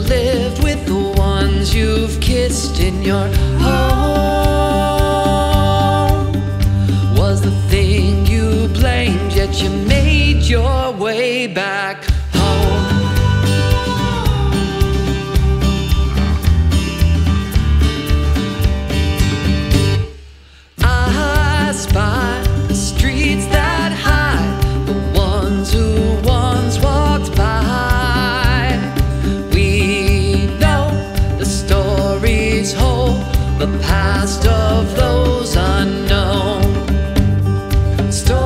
lived with the ones you've kissed in your home. Was the thing you blamed, yet you made your way back the past of those unknown. Story